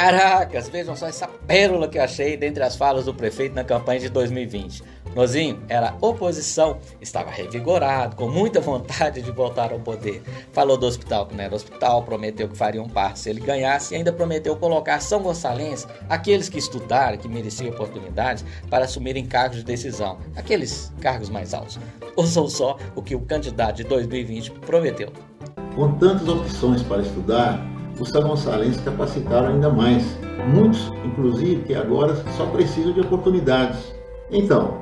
Caracas, vejam só essa pérola que achei dentre as falas do prefeito na campanha de 2020. Nozinho era oposição, estava revigorado, com muita vontade de voltar ao poder. Falou do hospital que não era hospital, prometeu que faria um parto se ele ganhasse e ainda prometeu colocar São Gonçalense, aqueles que estudaram, que mereciam oportunidades, para assumirem cargos de decisão, aqueles cargos mais altos. Ouçam só o que o candidato de 2020 prometeu. Com tantas opções para estudar, os sagonçalenses capacitaram ainda mais. Muitos, inclusive, que agora só precisam de oportunidades. Então,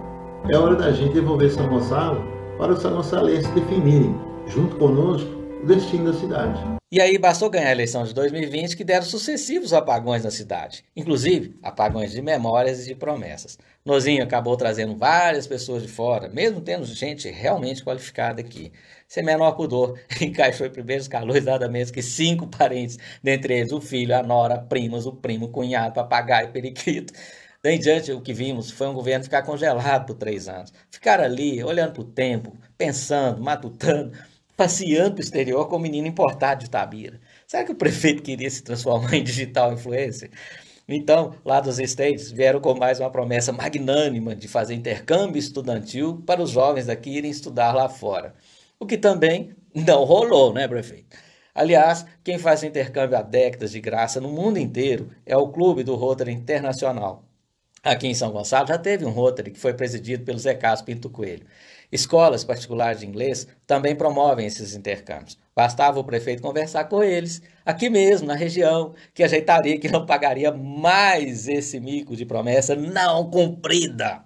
é hora da gente devolver São Gonçalo para os sagonçalenses definirem, junto conosco, destino da cidade. E aí bastou ganhar a eleição de 2020 que deram sucessivos apagões na cidade, inclusive apagões de memórias e de promessas. Nozinho acabou trazendo várias pessoas de fora, mesmo tendo gente realmente qualificada aqui. Sem menor pudor, encaixou em primeiros calores nada menos que cinco parentes, dentre eles o filho, a nora, primas, o primo, o cunhado, papagaio, periquito. Daí em diante, o que vimos foi um governo ficar congelado por três anos. Ficar ali, olhando para o tempo, pensando, matutando, passeando o exterior com o menino importado de Tabira. Será que o prefeito queria se transformar em digital influencer? Então, lá dos States, vieram com mais uma promessa magnânima de fazer intercâmbio estudantil para os jovens daqui irem estudar lá fora. O que também não rolou, né, prefeito? Aliás, quem faz intercâmbio há décadas de graça no mundo inteiro é o Clube do Rotary Internacional. Aqui em São Gonçalo já teve um Rotary que foi presidido pelo Zé Carlos Pinto Coelho. Escolas particulares de inglês também promovem esses intercâmbios. Bastava o prefeito conversar com eles, aqui mesmo, na região, que ajeitaria que não pagaria mais esse mico de promessa não cumprida.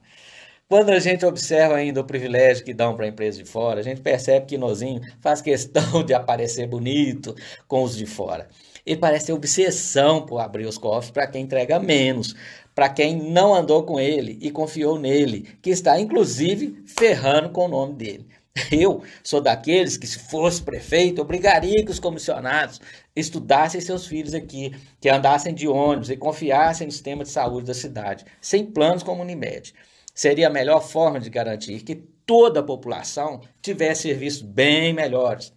Quando a gente observa ainda o privilégio que dão para a empresa de fora, a gente percebe que Nozinho faz questão de aparecer bonito com os de fora. Ele parece ter obsessão por abrir os cofres para quem entrega menos, para quem não andou com ele e confiou nele, que está inclusive ferrando com o nome dele. Eu sou daqueles que, se fosse prefeito, obrigaria que os comissionados estudassem seus filhos aqui, que andassem de ônibus e confiassem no sistema de saúde da cidade, sem planos como o Unimed. Seria a melhor forma de garantir que toda a população tivesse serviços bem melhores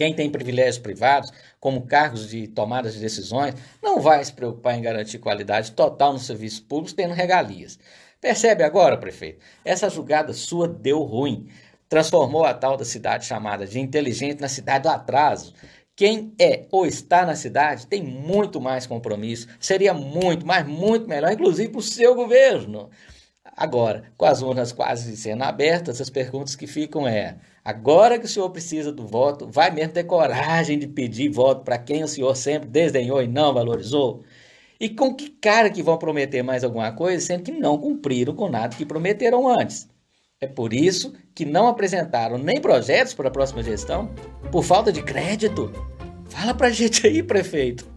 quem tem privilégios privados, como cargos de tomada de decisões, não vai se preocupar em garantir qualidade total nos serviços públicos, tendo regalias. Percebe agora, prefeito? Essa julgada sua deu ruim. Transformou a tal da cidade chamada de inteligente na cidade do atraso. Quem é ou está na cidade tem muito mais compromisso, seria muito, mas muito melhor, inclusive para o seu governo. Agora, com as urnas quase sendo abertas, as perguntas que ficam é: agora que o senhor precisa do voto, vai mesmo ter coragem de pedir voto para quem o senhor sempre desdenhou e não valorizou? E com que cara que vão prometer mais alguma coisa, sendo que não cumpriram com nada que prometeram antes? É por isso que não apresentaram nem projetos para a próxima gestão? Por falta de crédito? Fala pra gente aí, prefeito.